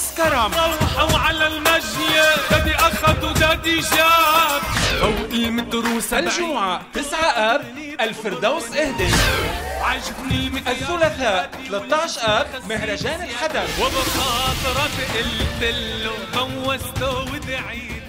ألف كرم روحوا على المجية دادي أخذ ودادي جاب. فوق المتر الجمعة 9 آب الفردوس اهدن عجبني الثلاثاء 13 آب مهرجان الحدث وبخاطرك قلت له فوزته ودعيت.